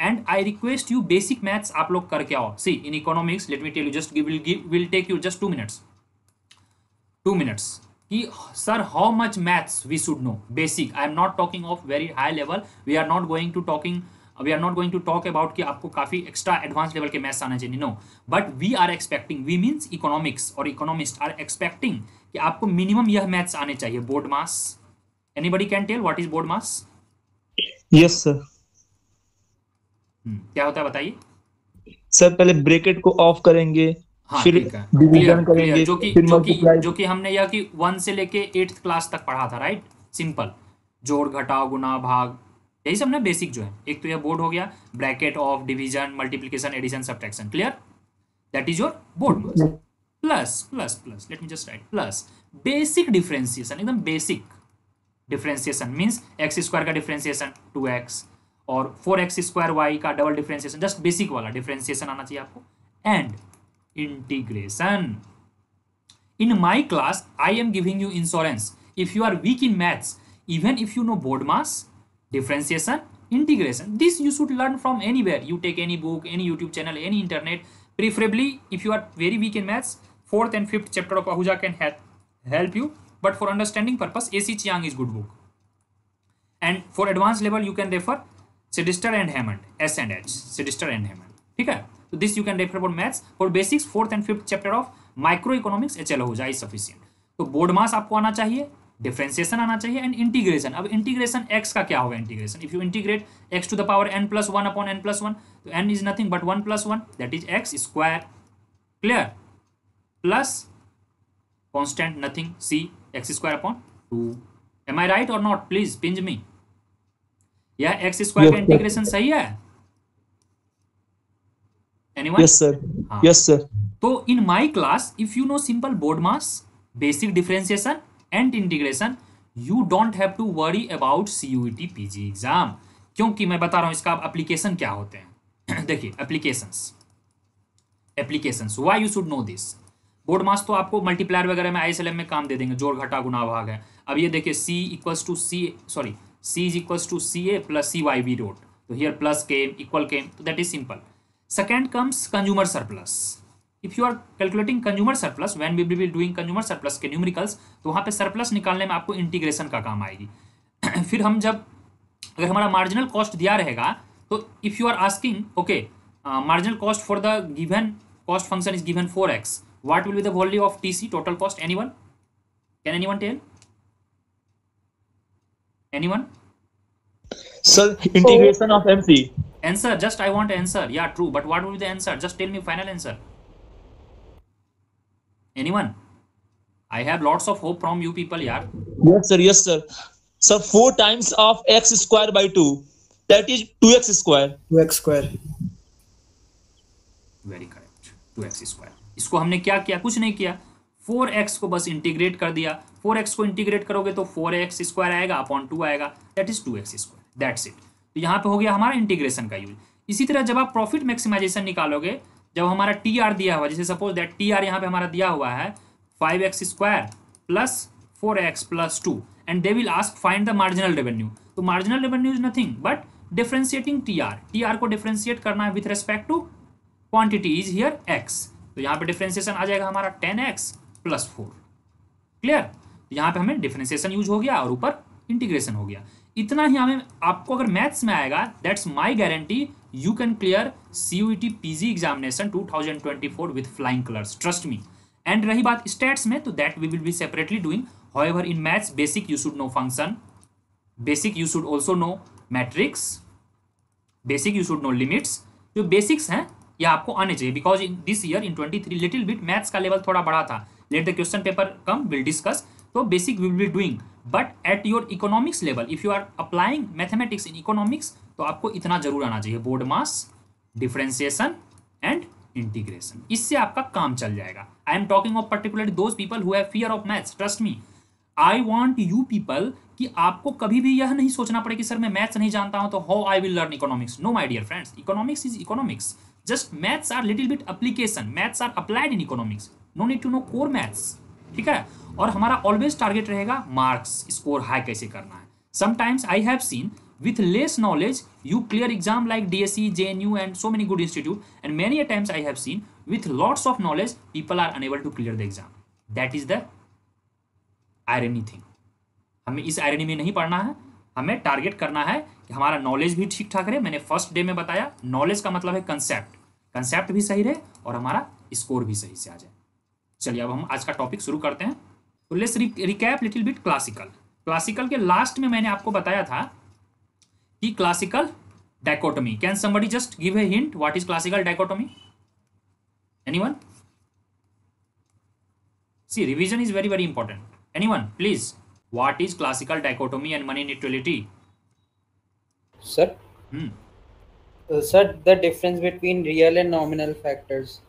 And I request you basic maths आप लोग करके आओ। See in economics let me tell you just will take you just two minutes two minutes कि sir how much maths we should know basic I am not talking of very high level we are not going to talking we are not going to talk about कि आपको काफ़ी extra advance level के maths आना चाहिए। No but we are expecting we means economics और economist are expecting कि आपको minimum यह मैथ्स आने चाहिए। Board maths anybody can tell what is board maths yes क्या होता है बताइए? सर पहले ब्रैकेट को ऑफ़ करेंगे हाँ फिर डिवीज़न करेंगे क्लियर जो कि जो कि जो कि हमने यह कि वन से लेके एट्थ क्लास तक पढ़ा था राइट सिंपल जोड़ घटाव गुना भाग। यही सब ना बेसिक जो है। एक तो यह बोर्ड हो गया। Bracket of division multiplication addition subtraction clear that is your board plus plus plus let me just write plus basic differentiation एकदम basic differentiation means x square का डिफरेंशिएशन टू एक्स और फोर एक्स स्क्वायर वाई का double differentiation just basic वाला differentiation आना चाहिए आपको and integration in my class I am giving you insurance if you are weak in maths even if you know board maths differentiation integration this you should learn from anywhere you take any book any YouTube channel any internet preferably if you are very weak in maths fourth and fifth chapter of Ahuja can help you but for understanding purpose A C Chiang is good book and for advance level you can refer Sedister and Hammond S and H Sedister and Hammond ठीक है? तो this you can refer for maths for basics fourth and fifth chapter of microeconomics H L हो जाए sufficient तो board मास आपको आना चाहिए differentiation आना चाहिए एंड इंटीग्रेशन अब इंटीग्रेशन एक्स का क्या होगा integration if you integrate x to the power n plus one upon n plus one तो n is nothing but one plus one that is x square clear plus constant nothing C x square upon two am I right और not please pinch me यह x square का integration सही है? Anyone yes sir. Yes sir तो in my class if you know simple board maths basic differentiation and integration you don't have to worry about C U T P G exam क्योंकि मैं बता रहा हूँ इसका application क्या होते हैं? देखिए applications applications why you should know this board maths तो आपको मल्टीप्लायर वगैरह में आई में काम दे देंगे जोड़ घटा गुना भाग है। अब ये देखिए C equals to C sorry to C A plus C Y we wrote तो here plus came equal came तो that is simple second comes consumer surplus if you are calculating consumer surplus when we will be doing consumer surplus के numericals तो वहाँ पे surplus निकालने में आपको integration का काम आएगी फिर हम जब अगर हमारा मार्जिनल कॉस्ट दिया रहेगा तो if you are asking okay marginal cost for the given cost function is given four x what will be the value of tc total cost anyone can anyone tell anyone sir integration of MC answer just i want answer yeah true but what will be the answer just tell me final answer anyone i have lots of hope from you people sir sir four times of x square by two that is two x square two x square very correct two x square इसको हमने क्या किया कुछ नहीं किया four X को बस integrate कर दिया फोर एक्स को इंटीग्रेट करोगे तो फोर एक्स स्क्वायर आएगा अपॉन टू आएगा that is two x square that's it तो यहाँ पे हो गया हमारा इंटीग्रेशन का यूज़। इसी तरह जब आप प्रॉफिट मैक्सिमाइजेशन निकालोगे, जब हमारा टी आर दिया हुआ, जैसे सपोज़ दैट टी आर यहाँ पे हमारा दिया हुआ है five x square plus four x plus two and they will ask find the marginal revenue तो marginal revenue is nothing but differentiating T R T R को डिफ्रेंशिएट करना है with respect to quantity is here x तो यहाँ पे differentiation आ जाएगा हमारा ten x plus four clear यहाँ पे हमें डिफ्रेंशिएशन यूज़ हो गया और ऊपर इंटीग्रेशन हो गया। इतना ही हमें, आपको अगर मैथ्स में आएगा that's my guarantee you can clear C U T P G examination two thousand twenty four with flying colours trust me and रही बात स्टेट्स में तो that we will be separately doing how in maths basic you should know function basic you should also know matrix basic you should know limits जो basics हैं, ये आपको आने चाहिए because in this year in twenty three little bit maths का level थोड़ा बड़ा था। Let the question paper come will discuss तो basic we will be doing but at your economics level if you are applying mathematics in economics तो आपको इतना ज़रूर आना चाहिए। Board mass differentiation and integration इससे आपका काम चल जाएगा। I am talking of particularly those people who have fear of maths trust me I want you people कि आपको कभी भी यह नहीं सोचना पड़े कि, सर, मैं मैथ्स नहीं जानता हूँ तो how I will learn economics no my dear friends economics is economics just maths are little bit application maths are applied in economics no need to know core maths ठीक है? और हमारा always target रहेगा marks score high कैसे करना है? Sometimes I have seen with less knowledge you clear exam like D S C J N U and so many good institute and many a times I have seen with lots of knowledge people are unable to clear the exam that is the irony thing हमें इस irony में नहीं पढ़ना है। हमें target करना है कि हमारा नॉलेज भी ठीक ठाक रहे। मैंने फ़र्स्ट डे में बताया नॉलेज का मतलब है कंसेप्ट कंसेप्ट भी सही रहे और हमारा स्कोर भी सही से आ जाए। चलिए अब हम आज का टॉपिक शुरू करते हैं। तो let's recap little bit classical classical के लास्ट में मैंने आपको बताया था कि classical dichotomy can somebody just give a hint what is classical dichotomy anyone see revision is very very important anyone please classical dichotomy and money neutrality? Sir, hmm. uh, sir, the difference between real and nominal factors.